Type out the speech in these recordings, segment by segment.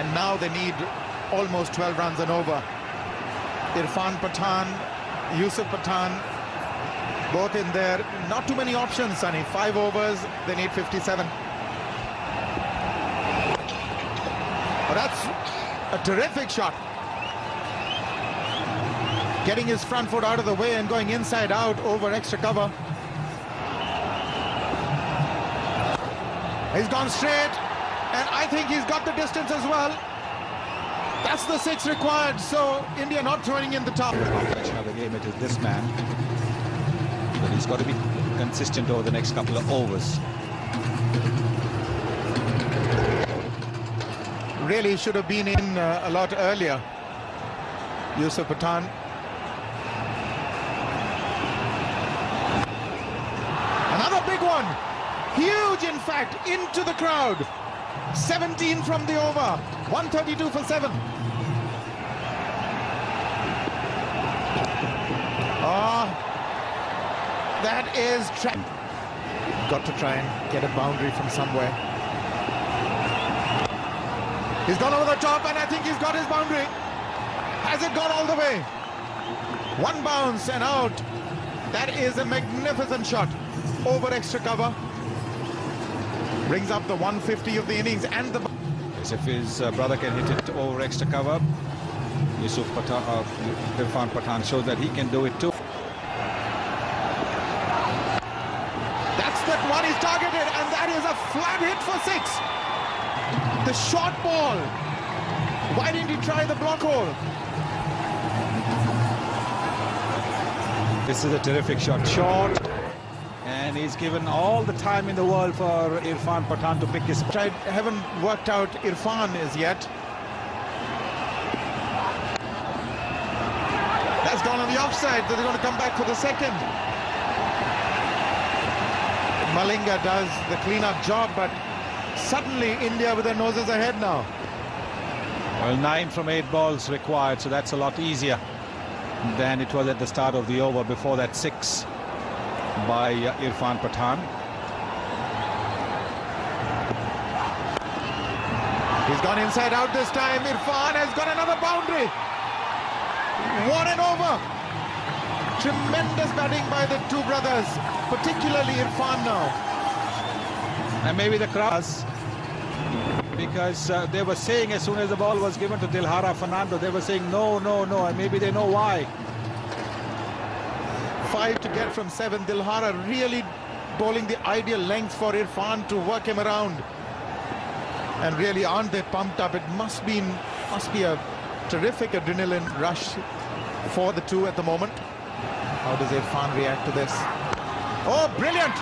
And now they need almost 12 runs and over. Irfan Pathan, Yusuf Pathan, both in there. Not too many options, Sunny. Five overs, they need 57. But that's a terrific shot. Getting his front foot out of the way and going inside out over extra cover. He's gone straight, and I think he's got the distance as well. That's the six required, so India not throwing in the top. The game it is this man. But he's got to be consistent over the next couple of overs. Really should have been in uh, a lot earlier. Yusuf Pathan. Another big one. Huge, in fact, into the crowd. 17 from the over. 132 for 7. Ah, that is... Got to try and get a boundary from somewhere. He's gone over the top and I think he's got his boundary. Has it gone all the way? One bounce and out. That is a magnificent shot over extra cover. Brings up the 150 of the innings and the... As if his uh, brother can hit it over extra cover. Yusuf Pathan, uh, Irfan Pathan shows that he can do it too. That's that one he's targeted and that is a flat hit for six. The short ball. Why didn't he try the block hole? This is a terrific shot. Short. And he's given all the time in the world for Irfan Pathan to pick his... I haven't worked out Irfan as yet. That's gone on the offside. They're going to come back for the second. Malinga does the clean-up job, but suddenly India with their noses ahead now. Well, nine from eight balls required, so that's a lot easier than it was at the start of the over before that six by Irfan Pathan. He's gone inside out this time. Irfan has got another boundary. One and over. Tremendous batting by the two brothers, particularly Irfan now. And maybe the crowds, because uh, they were saying as soon as the ball was given to Dilhara Fernando, they were saying no, no, no, and maybe they know why. Five to get from seven. Dilhara really bowling the ideal length for Irfan to work him around. And really, aren't they pumped up? It must be, must be a terrific adrenaline rush for the two at the moment. How does Irfan react to this? Oh, brilliant!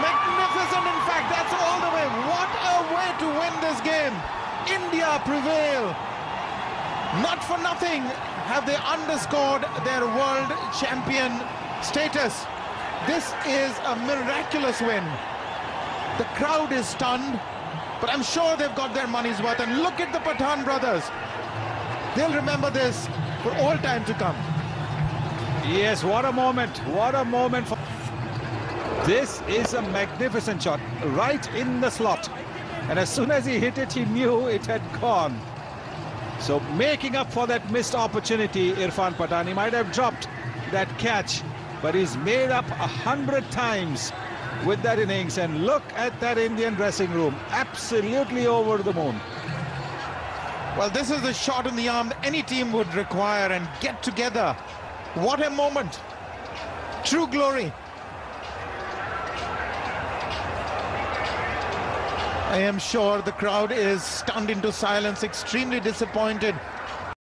Magnificent, in fact, that's all the way. What a way to win this game. India prevail. Not for nothing have they underscored their world champion status. This is a miraculous win. The crowd is stunned, but I'm sure they've got their money's worth. And look at the Pathan brothers. They'll remember this for all time to come. Yes, what a moment. What a moment. For this is a magnificent shot, right in the slot. And as soon as he hit it, he knew it had gone. So making up for that missed opportunity, Irfan Pathan, he might have dropped that catch, but he's made up a hundred times with that innings. And look at that Indian dressing room, absolutely over the moon. Well, this is a shot in the arm any team would require and get together. What a moment. True glory. I am sure the crowd is stunned into silence, extremely disappointed